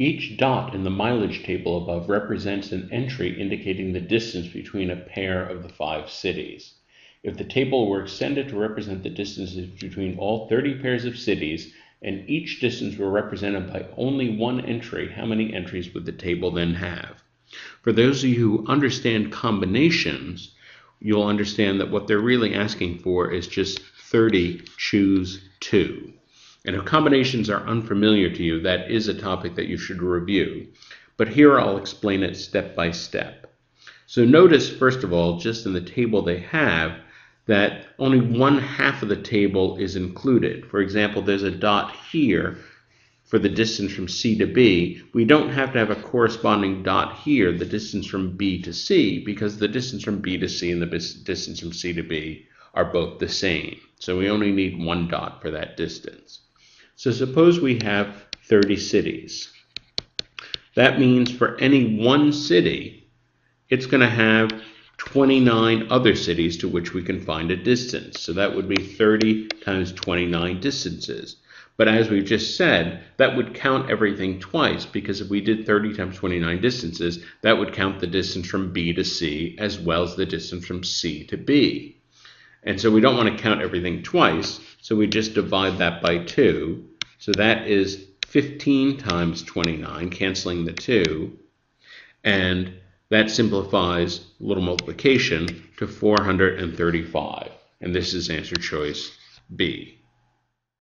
Each dot in the mileage table above represents an entry indicating the distance between a pair of the five cities. If the table were extended to represent the distances between all 30 pairs of cities, and each distance were represented by only one entry, how many entries would the table then have? For those of you who understand combinations, you'll understand that what they're really asking for is just 30 choose 2. And if combinations are unfamiliar to you, that is a topic that you should review. But here I'll explain it step by step. So notice, first of all, just in the table they have, that only one half of the table is included. For example, there's a dot here for the distance from C to B. We don't have to have a corresponding dot here, the distance from B to C, because the distance from B to C and the distance from C to B are both the same. So we only need one dot for that distance. So suppose we have 30 cities. That means for any one city, it's going to have 29 other cities to which we can find a distance. So that would be 30 times 29 distances. But as we've just said, that would count everything twice because if we did 30 times 29 distances, that would count the distance from B to C as well as the distance from C to B. And so we don't want to count everything twice, so we just divide that by 2. So that is 15 times 29, canceling the 2. And that simplifies a little multiplication to 435. And this is answer choice B.